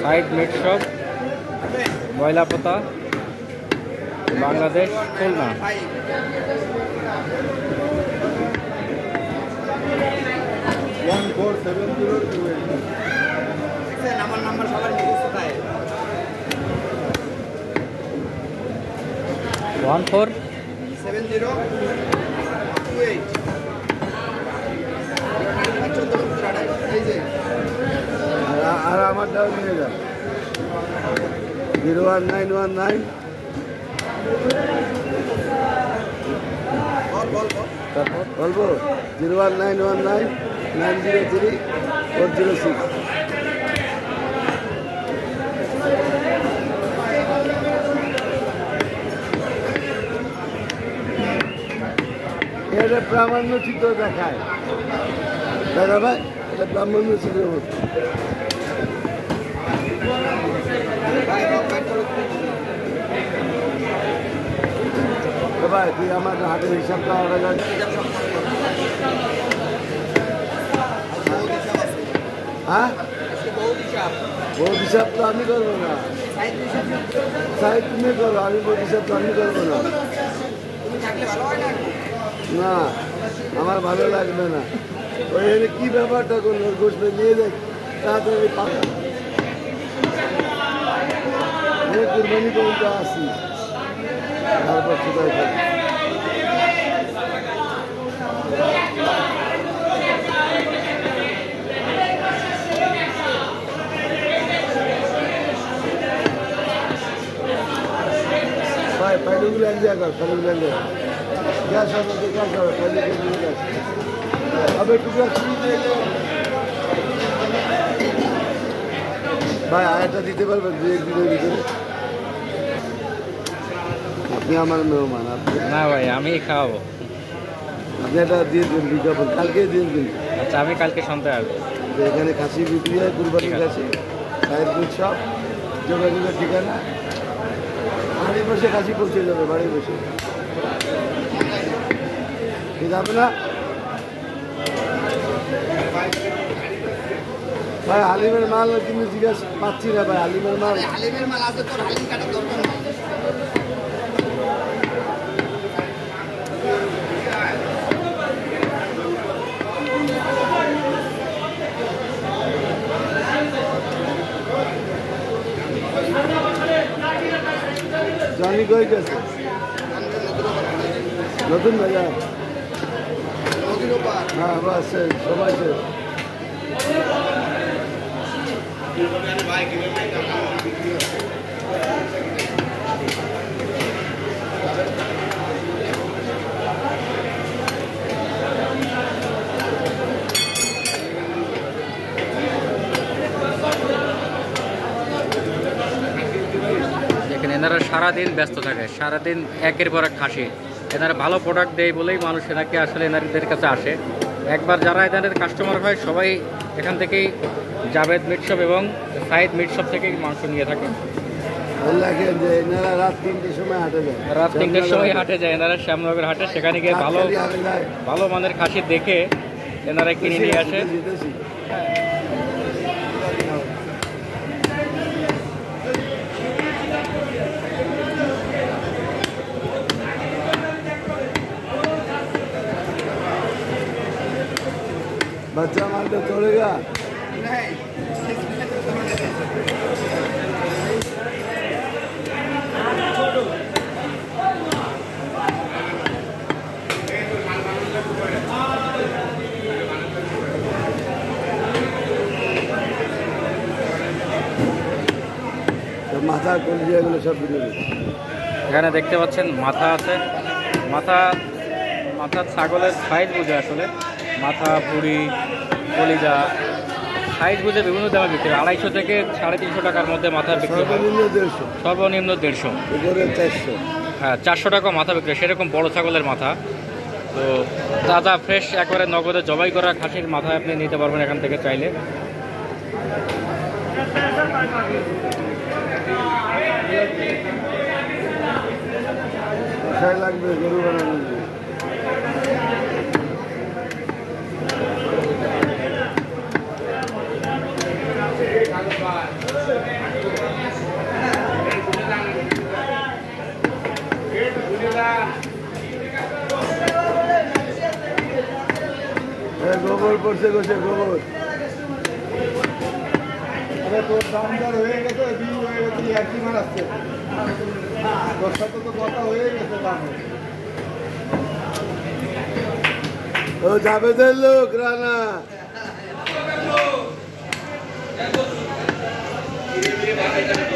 Side meat shop Moylapota Bangladesh Khulna one four seven zero two আমার one four seven zero two eight আর- আমারটাও নিয়ে যান zero one nine one nine. বলব? Zero one nine one nine nine zero three, four zero six. এটা প্রামাণ্য চিত্র দেখায়। দাদা ভাই? এটা প্রামাণ্য চিত্র মতো ভাই বল ব্যাট করো এ ভাই তুই আমার হাতের হিসাবটা ওরা জানি হিসাব সব করে বল। বহুত হিসাব আছে হ্যাঁ আজকে বহুত হিসাব ও হিসাব তো আমি করব না সাইড হিসাব সাই তুমি করো আমি ও হিসাব তো আমি করব না তুমি থাকলে ভালো হয় না না আমার ভালো লাগবে না ওই কি ব্যাপারটা করলো ঘোষণা নিয়ে দেখ তাড়াতাড়ি পাকা কুরবানি পর্যন্ত আসি তারপর কোথায় থাকি Pai, pai, não me lembro agora, pai, não me lembro. Já só não tem casa, pai, não me lembro. ভাই আয়াটা দিতে পারবেন দু এক দিনের ভিতরে? আপনি আমার মেহমান আপনি? না ভাই আমি খাওয়াবো। আপনি এটা দিয়ে দিন বিজ্ঞাপন। কালকে দিয়ে দিন। আচ্ছা আমি কালকে সন্ধ্যায় আসব। এখানে খাসি বিক্রি হয় কুরবানির। কাছে সাহেব দুধ সব যোগাযোগের ঠিকানা। বাড়ি বসে খাসি পৌঁছে যাবে বাড়ি বসে আছে না? ভাই হালিমের মাল কিন্তু জিজ্ঞাসা পাচ্ছি না ভাই হালিমের মাল। হালিমের মাল আছে তোর হালিম কাটার দরকার জনি কই গেছে। নতুন বাজার? হ্যাঁ বাস শেষ, সবাই। দেখেন, এনারা সারাদিন ব্যস্ত থাকে, সারাদিন একের পর এক খাসি এনারা ভালো প্রোডাক্ট দেয় বলেই মানুষ এনাকে আসলে এনাদের কাছে আসে। একবার যারা এদের কাস্টমার হয়, সবাই এখান থেকেই জাভেদ মিট শপ এবং সাইদ মিট শপ থেকেই মাংস নিয়ে থাকে এনারা রাত তিনটের সময় হাটে যায়, এনারা শ্যামনগর হাটে, সেখানে গিয়ে ভালো। ভালো মানের খাসি দেখে এনারা কিনে নিয়ে আসে बच्चा मार के तोड़ेगा মাথা কলিজা এগুলো সব এখানে দেখতে পাচ্ছেন মাথা আছে। মাথা মাথার ছাগলের সাইজ বোঝা আসলে। মাথা পুরি কলিজা সাইজ বুঝে বিভিন্ন দামে বিক্রি আড়াইশো থেকে সাড়ে তিনশো টাকার মধ্যে মাথা বিক্রি সর্বনিম্ন দেড়শো। হ্যাঁ চারশো টাকা মাথা বিক্রি সেরকম বড় ছাগলের মাথা। তো তাজা ফ্রেশ একবারে নগদে জবাই করা খাসির মাথা আপনি নিতে পারবেন এখান থেকে চাইলে। লাগবে করছে গোছে গোবর তোর দাম দর হয়ে গেছে বিল হয়ে গেছে একই মার আসছে। তোর সাথে তো কথা হয়ে গেছে দাম। ও জাবেদের লোক রানা। ধীরে ধীরে বাড়াইতে